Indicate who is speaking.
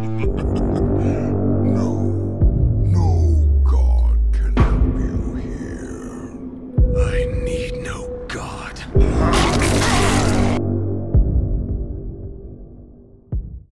Speaker 1: Música